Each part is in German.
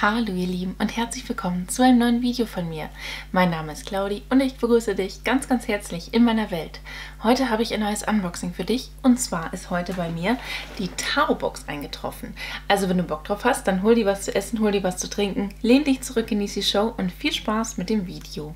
Hallo ihr Lieben und herzlich willkommen zu einem neuen Video von mir. Mein Name ist Claudi und ich begrüße dich ganz ganz herzlich in meiner Welt. Heute habe ich ein neues Unboxing für dich und zwar ist heute bei mir die Taro-Box eingetroffen. Also wenn du Bock drauf hast, dann hol dir was zu essen, hol dir was zu trinken, lehn dich zurück, genieß die Show und viel Spaß mit dem Video.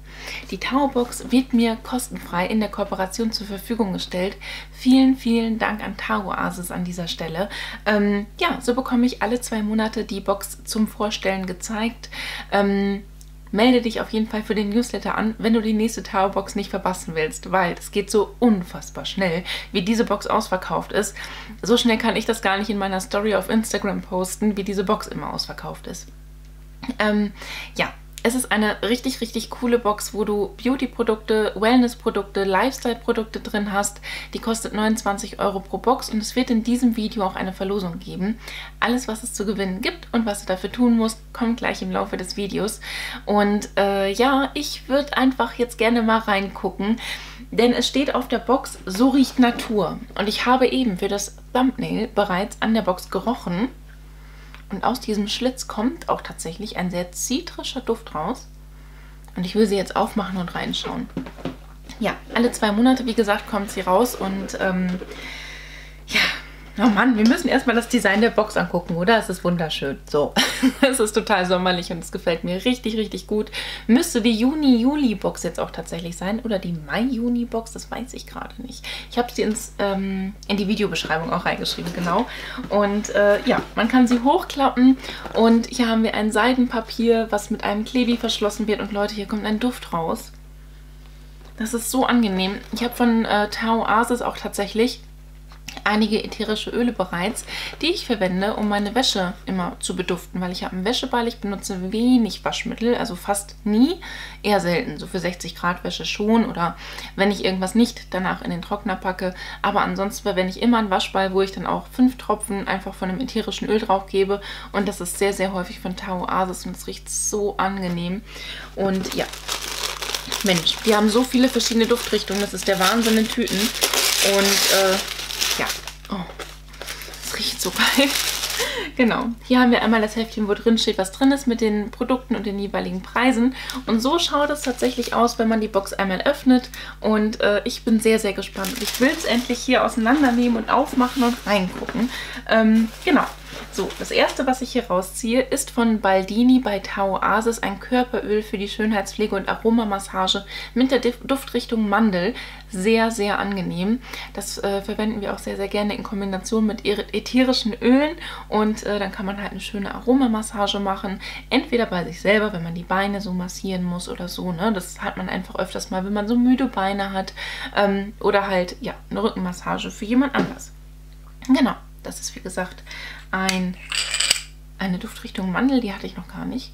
Die Taro-Box wird mir kostenfrei in der Kooperation zur Verfügung gestellt. Vielen, vielen Dank an Taro Asis an dieser Stelle. Ähm, ja, so bekomme ich alle zwei Monate die Box zum Vorstellen Stellen gezeigt. Ähm, melde dich auf jeden Fall für den Newsletter an, wenn du die nächste Towerbox nicht verpassen willst, weil es geht so unfassbar schnell, wie diese Box ausverkauft ist. So schnell kann ich das gar nicht in meiner Story auf Instagram posten, wie diese Box immer ausverkauft ist. Ähm, ja, es ist eine richtig, richtig coole Box, wo du Beauty-Produkte, Wellness-Produkte, Lifestyle-Produkte drin hast. Die kostet 29 Euro pro Box und es wird in diesem Video auch eine Verlosung geben. Alles, was es zu gewinnen gibt und was du dafür tun musst, kommt gleich im Laufe des Videos. Und äh, ja, ich würde einfach jetzt gerne mal reingucken, denn es steht auf der Box, so riecht Natur. Und ich habe eben für das Thumbnail bereits an der Box gerochen. Und aus diesem Schlitz kommt auch tatsächlich ein sehr zitrischer Duft raus. Und ich will sie jetzt aufmachen und reinschauen. Ja, alle zwei Monate, wie gesagt, kommt sie raus und ähm, Oh Mann, wir müssen erstmal das Design der Box angucken, oder? Es ist wunderschön. So, es ist total sommerlich und es gefällt mir richtig, richtig gut. Müsste die Juni-Juli-Box jetzt auch tatsächlich sein oder die Mai-Juni-Box, das weiß ich gerade nicht. Ich habe sie ins, ähm, in die Videobeschreibung auch reingeschrieben, genau. Und äh, ja, man kann sie hochklappen und hier haben wir ein Seidenpapier, was mit einem Klebi verschlossen wird und Leute, hier kommt ein Duft raus. Das ist so angenehm. Ich habe von äh, Tao Asis auch tatsächlich einige ätherische Öle bereits, die ich verwende, um meine Wäsche immer zu beduften, weil ich habe einen Wäscheball, ich benutze wenig Waschmittel, also fast nie, eher selten, so für 60 Grad Wäsche schon oder wenn ich irgendwas nicht danach in den Trockner packe, aber ansonsten verwende ich immer einen Waschball, wo ich dann auch fünf Tropfen einfach von einem ätherischen Öl drauf gebe und das ist sehr, sehr häufig von Tao Asis und es riecht so angenehm. Und ja, Mensch, die haben so viele verschiedene Duftrichtungen, das ist der Wahnsinn in Tüten. Und äh, ja. Oh, es riecht so geil. Genau. Hier haben wir einmal das Heftchen, wo drin steht, was drin ist mit den Produkten und den jeweiligen Preisen. Und so schaut es tatsächlich aus, wenn man die Box einmal öffnet. Und äh, ich bin sehr, sehr gespannt. Ich will es endlich hier auseinandernehmen und aufmachen und reingucken. Ähm, genau. So, das erste, was ich hier rausziehe, ist von Baldini bei Tao Asis ein Körperöl für die Schönheitspflege und Aromamassage mit der Duftrichtung Mandel. Sehr, sehr angenehm. Das äh, verwenden wir auch sehr, sehr gerne in Kombination mit ätherischen Ölen und äh, dann kann man halt eine schöne Aromamassage machen. Entweder bei sich selber, wenn man die Beine so massieren muss oder so. Ne? Das hat man einfach öfters mal, wenn man so müde Beine hat. Ähm, oder halt, ja, eine Rückenmassage für jemand anders. Genau, das ist wie gesagt ein, eine Duftrichtung Mandel, die hatte ich noch gar nicht.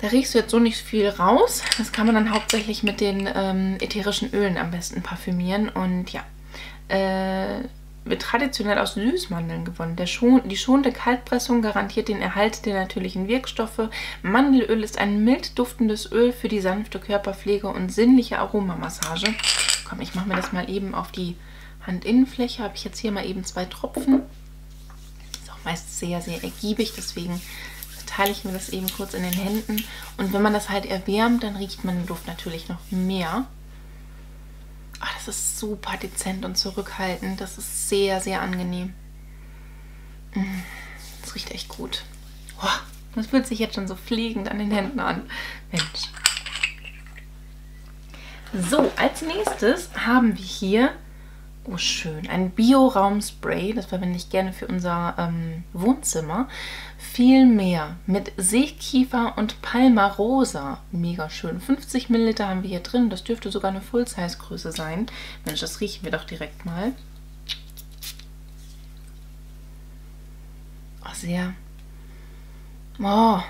Da riechst du jetzt so nicht viel raus. Das kann man dann hauptsächlich mit den ähm, ätherischen Ölen am besten parfümieren. Und ja, äh, wird traditionell aus Süßmandeln gewonnen. Schon, die schonende Kaltpressung garantiert den Erhalt der natürlichen Wirkstoffe. Mandelöl ist ein mild duftendes Öl für die sanfte Körperpflege und sinnliche Aromamassage. Komm, ich mache mir das mal eben auf die Handinnenfläche habe ich jetzt hier mal eben zwei Tropfen. Ist auch meist sehr, sehr ergiebig, deswegen teile ich mir das eben kurz in den Händen. Und wenn man das halt erwärmt, dann riecht man den Duft natürlich noch mehr. Das ist super dezent und zurückhaltend. Das ist sehr, sehr angenehm. Mm, das riecht echt gut. Das fühlt sich jetzt schon so fliegend an den Händen an. Mensch. So, als nächstes haben wir hier Oh, schön. Ein Bio-Raumspray, das verwende ich gerne für unser ähm, Wohnzimmer. Viel mehr mit Seekiefer und Palmarosa. Mega schön. 50 Milliliter haben wir hier drin. Das dürfte sogar eine Full-Size-Größe sein. Mensch, das riechen wir doch direkt mal. Oh, sehr... Oh,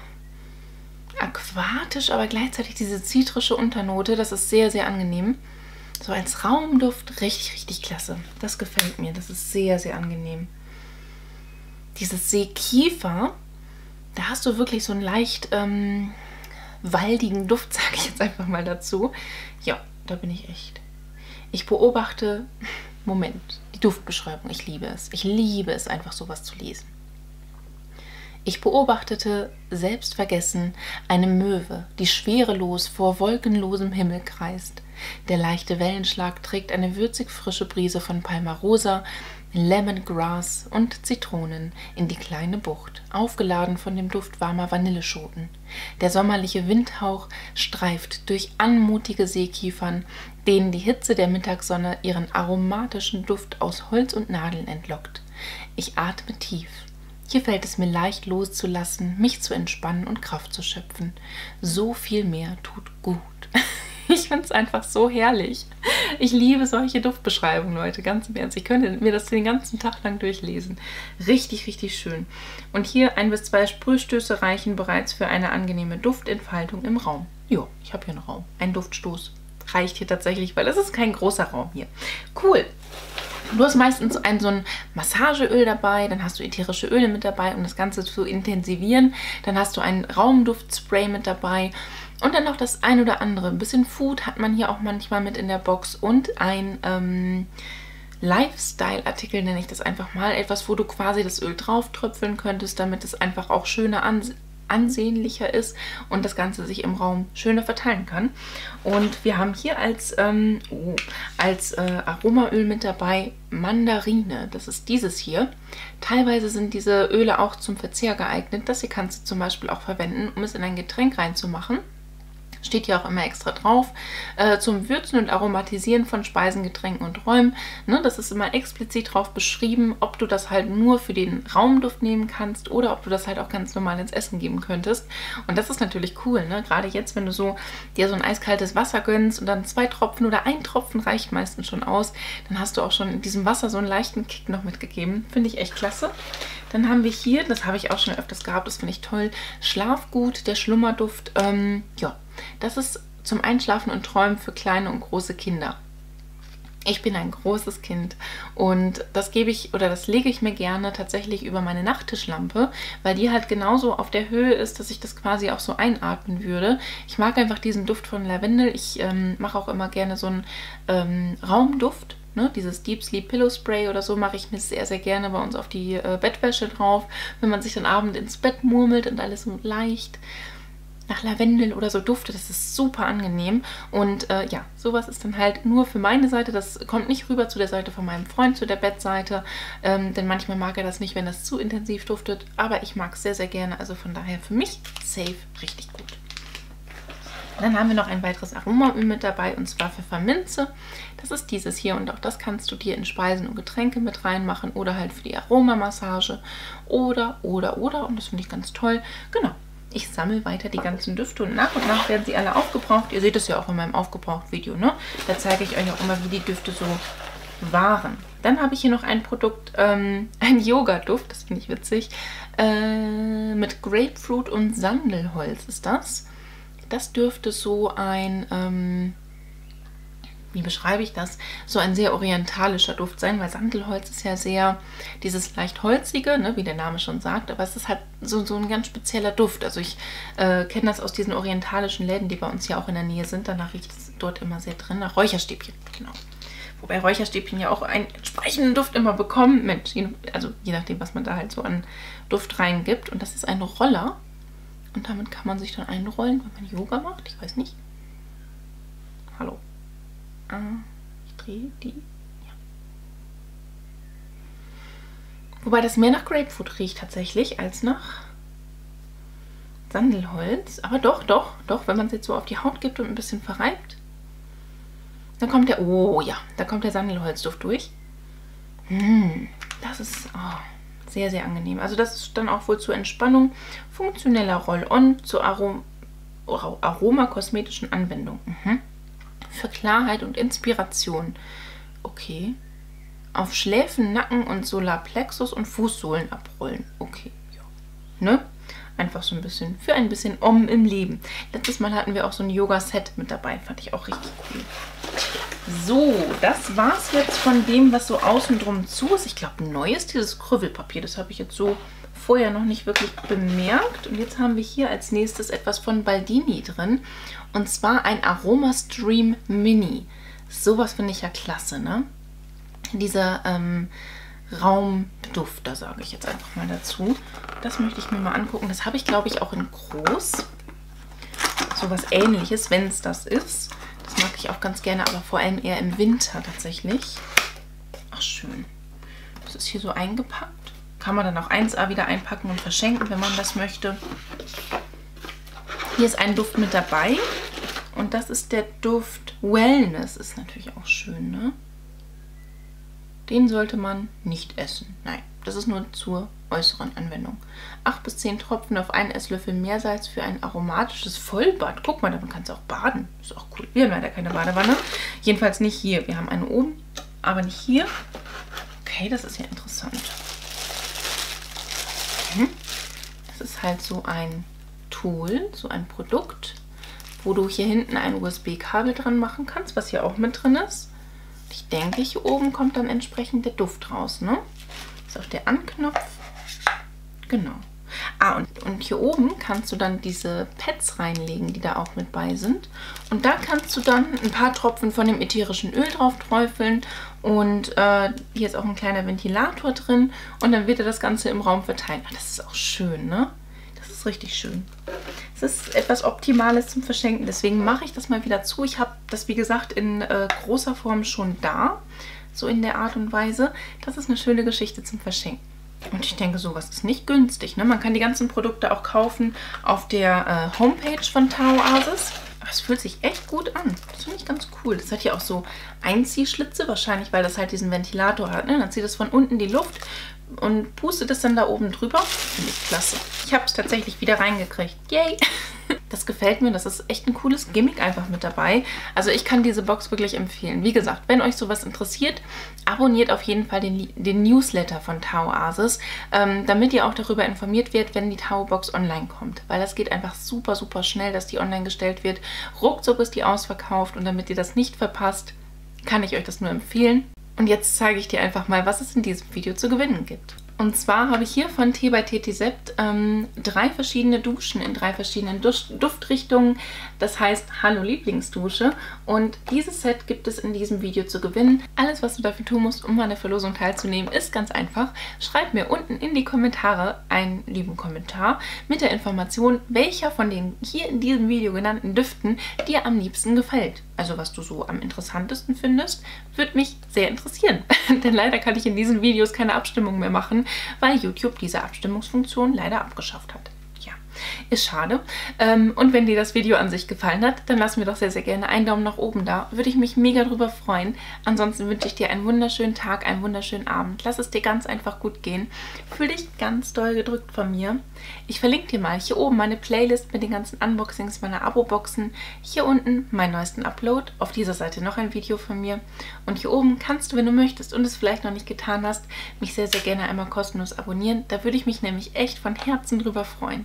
aquatisch, aber gleichzeitig diese zitrische Unternote. Das ist sehr, sehr angenehm. So als Raumduft richtig, richtig klasse. Das gefällt mir. Das ist sehr, sehr angenehm. Dieses Seekiefer, da hast du wirklich so einen leicht ähm, waldigen Duft, sage ich jetzt einfach mal dazu. Ja, da bin ich echt. Ich beobachte, Moment, die Duftbeschreibung, ich liebe es. Ich liebe es einfach sowas zu lesen. Ich beobachtete, selbstvergessen, eine Möwe, die schwerelos vor wolkenlosem Himmel kreist. Der leichte Wellenschlag trägt eine würzig frische Brise von Palmarosa, Lemongrass und Zitronen in die kleine Bucht, aufgeladen von dem Duft warmer Vanilleschoten. Der sommerliche Windhauch streift durch anmutige Seekiefern, denen die Hitze der Mittagssonne ihren aromatischen Duft aus Holz und Nadeln entlockt. Ich atme tief. Hier fällt es mir leicht loszulassen, mich zu entspannen und Kraft zu schöpfen. So viel mehr tut gut. Ich finde es einfach so herrlich. Ich liebe solche Duftbeschreibungen, Leute, ganz im Ernst. Ich könnte mir das den ganzen Tag lang durchlesen. Richtig, richtig schön. Und hier ein bis zwei Sprühstöße reichen bereits für eine angenehme Duftentfaltung im Raum. Jo, ich habe hier einen Raum. Ein Duftstoß reicht hier tatsächlich, weil es ist kein großer Raum hier. Cool. Du hast meistens ein so ein Massageöl dabei, dann hast du ätherische Öle mit dabei, um das Ganze zu intensivieren. Dann hast du ein Raumduftspray mit dabei und dann noch das ein oder andere. Ein bisschen Food hat man hier auch manchmal mit in der Box und ein ähm, Lifestyle-Artikel nenne ich das einfach mal. Etwas, wo du quasi das Öl drauf tröpfeln könntest, damit es einfach auch schöner ansehnlicher ist und das Ganze sich im Raum schöner verteilen kann. Und wir haben hier als, ähm, oh, als äh, Aromaöl mit dabei Mandarine. Das ist dieses hier. Teilweise sind diese Öle auch zum Verzehr geeignet. Das hier kannst du zum Beispiel auch verwenden, um es in ein Getränk reinzumachen. Steht ja auch immer extra drauf. Äh, zum Würzen und Aromatisieren von Speisen, Getränken und Räumen. Ne, das ist immer explizit drauf beschrieben, ob du das halt nur für den Raumduft nehmen kannst oder ob du das halt auch ganz normal ins Essen geben könntest. Und das ist natürlich cool, ne? Gerade jetzt, wenn du so dir so ein eiskaltes Wasser gönnst und dann zwei Tropfen oder ein Tropfen reicht meistens schon aus, dann hast du auch schon in diesem Wasser so einen leichten Kick noch mitgegeben. Finde ich echt klasse. Dann haben wir hier, das habe ich auch schon öfters gehabt, das finde ich toll, Schlafgut, der Schlummerduft. Ähm, ja, das ist zum Einschlafen und Träumen für kleine und große Kinder. Ich bin ein großes Kind und das gebe ich oder das lege ich mir gerne tatsächlich über meine Nachttischlampe, weil die halt genauso auf der Höhe ist, dass ich das quasi auch so einatmen würde. Ich mag einfach diesen Duft von Lavendel. Ich ähm, mache auch immer gerne so einen ähm, Raumduft. Ne, dieses Deep Sleep Pillow Spray oder so mache ich mir sehr, sehr gerne bei uns auf die äh, Bettwäsche drauf, wenn man sich dann abend ins Bett murmelt und alles so leicht nach Lavendel oder so duftet. Das ist super angenehm. Und äh, ja, sowas ist dann halt nur für meine Seite. Das kommt nicht rüber zu der Seite von meinem Freund, zu der Bettseite. Ähm, denn manchmal mag er das nicht, wenn das zu intensiv duftet. Aber ich mag es sehr, sehr gerne. Also von daher für mich safe richtig gut. Dann haben wir noch ein weiteres Aromaöl mit dabei und zwar Pfefferminze. Das ist dieses hier und auch das kannst du dir in Speisen und Getränke mit reinmachen oder halt für die Aromamassage oder, oder, oder und das finde ich ganz toll. Genau, ich sammle weiter die ganzen Düfte und nach und nach werden sie alle aufgebraucht. Ihr seht es ja auch in meinem Aufgebraucht-Video, ne? Da zeige ich euch auch immer, wie die Düfte so waren. Dann habe ich hier noch ein Produkt, ähm, ein Yoga-Duft, das finde ich witzig, äh, mit Grapefruit und Sandelholz ist das. Das dürfte so ein, ähm, wie beschreibe ich das, so ein sehr orientalischer Duft sein, weil Sandelholz ist ja sehr dieses leicht holzige, ne, wie der Name schon sagt, aber es ist halt so, so ein ganz spezieller Duft. Also ich äh, kenne das aus diesen orientalischen Läden, die bei uns ja auch in der Nähe sind, danach riecht es dort immer sehr drin, nach Räucherstäbchen, genau. Wobei Räucherstäbchen ja auch einen entsprechenden Duft immer bekommen, mit, also je nachdem, was man da halt so an Duft reingibt. Und das ist ein Roller und damit kann man sich dann einrollen, wenn man Yoga macht, ich weiß nicht. Hallo. Ah, ich drehe die. Ja. Wobei das mehr nach Grapefruit riecht tatsächlich, als nach Sandelholz. Aber doch, doch, doch, wenn man es jetzt so auf die Haut gibt und ein bisschen verreibt, dann kommt der, oh ja, da kommt der Sandelholzduft durch. Mmh, das ist oh, sehr, sehr angenehm. Also das ist dann auch wohl zur Entspannung, funktioneller Roll-On, zur Arom aromakosmetischen Anwendung. Mhm für Klarheit und Inspiration. Okay. Auf Schläfen, Nacken und Solarplexus und Fußsohlen abrollen. Okay, ja. Ne? Einfach so ein bisschen, für ein bisschen Om im Leben. Letztes Mal hatten wir auch so ein Yoga-Set mit dabei. Fand ich auch richtig cool. So, das war es jetzt von dem, was so außen drum zu ist. Ich glaube, neu ist dieses Krüvelpapier. Das habe ich jetzt so vorher noch nicht wirklich bemerkt. Und jetzt haben wir hier als nächstes etwas von Baldini drin. Und zwar ein Aroma Stream Mini. Sowas finde ich ja klasse, ne? Dieser ähm, Raumdufter, sage ich jetzt einfach mal dazu. Das möchte ich mir mal angucken. Das habe ich, glaube ich, auch in groß. So was ähnliches, wenn es das ist. Ich auch ganz gerne, aber vor allem eher im Winter tatsächlich. Ach, schön. Das ist hier so eingepackt. Kann man dann auch 1A wieder einpacken und verschenken, wenn man das möchte. Hier ist ein Duft mit dabei. Und das ist der Duft Wellness. Ist natürlich auch schön, ne? Den sollte man nicht essen. Nein, das ist nur zur äußeren Anwendung. 8 bis 10 Tropfen auf einen Esslöffel Meersalz für ein aromatisches Vollbad. Guck mal, damit kannst du auch baden. Ist auch cool. Wir haben leider keine Badewanne. Jedenfalls nicht hier. Wir haben eine oben, aber nicht hier. Okay, das ist ja interessant. Mhm. Das ist halt so ein Tool, so ein Produkt, wo du hier hinten ein USB-Kabel dran machen kannst, was hier auch mit drin ist. Ich denke, hier oben kommt dann entsprechend der Duft raus, ne? Ist auch der Anknopf. Genau. Ah, und, und hier oben kannst du dann diese Pads reinlegen, die da auch mit bei sind. Und da kannst du dann ein paar Tropfen von dem ätherischen Öl drauf träufeln. Und äh, hier ist auch ein kleiner Ventilator drin. Und dann wird er das Ganze im Raum verteilen. Das ist auch schön, ne? Das ist richtig schön. Es ist etwas Optimales zum Verschenken. Deswegen mache ich das mal wieder zu. Ich habe das, wie gesagt, in äh, großer Form schon da. So in der Art und Weise. Das ist eine schöne Geschichte zum Verschenken. Und ich denke, sowas ist nicht günstig. Ne? Man kann die ganzen Produkte auch kaufen auf der äh, Homepage von Tao Asis. Aber es fühlt sich echt gut an. Das finde ich ganz cool. Das hat hier auch so Einziehschlitze, wahrscheinlich, weil das halt diesen Ventilator hat. Ne? Dann zieht es von unten die Luft und pustet es dann da oben drüber. Finde ich klasse. Ich habe es tatsächlich wieder reingekriegt. Yay! Das gefällt mir. Das ist echt ein cooles Gimmick einfach mit dabei. Also ich kann diese Box wirklich empfehlen. Wie gesagt, wenn euch sowas interessiert, abonniert auf jeden Fall den, den Newsletter von Tao Asis, ähm, damit ihr auch darüber informiert werdet, wenn die Tao Box online kommt. Weil das geht einfach super, super schnell, dass die online gestellt wird. Ruckzuck ist die ausverkauft und damit ihr das nicht verpasst, kann ich euch das nur empfehlen. Und jetzt zeige ich dir einfach mal, was es in diesem Video zu gewinnen gibt. Und zwar habe ich hier von Tee bei TT Sept ähm, drei verschiedene Duschen in drei verschiedenen Duftrichtungen. Das heißt Hallo Lieblingsdusche. Und dieses Set gibt es in diesem Video zu gewinnen. Alles, was du dafür tun musst, um an der Verlosung teilzunehmen, ist ganz einfach. Schreib mir unten in die Kommentare einen lieben Kommentar mit der Information, welcher von den hier in diesem Video genannten Düften dir am liebsten gefällt. Also was du so am interessantesten findest, würde mich sehr interessieren. Denn leider kann ich in diesen Videos keine Abstimmung mehr machen, weil YouTube diese Abstimmungsfunktion leider abgeschafft hat. Ist schade. Ähm, und wenn dir das Video an sich gefallen hat, dann lass mir doch sehr, sehr gerne einen Daumen nach oben da. Würde ich mich mega drüber freuen. Ansonsten wünsche ich dir einen wunderschönen Tag, einen wunderschönen Abend. Lass es dir ganz einfach gut gehen. Fühl dich ganz doll gedrückt von mir. Ich verlinke dir mal hier oben meine Playlist mit den ganzen Unboxings meiner Abo-Boxen. Hier unten meinen neuesten Upload. Auf dieser Seite noch ein Video von mir. Und hier oben kannst du, wenn du möchtest und es vielleicht noch nicht getan hast, mich sehr, sehr gerne einmal kostenlos abonnieren. Da würde ich mich nämlich echt von Herzen drüber freuen.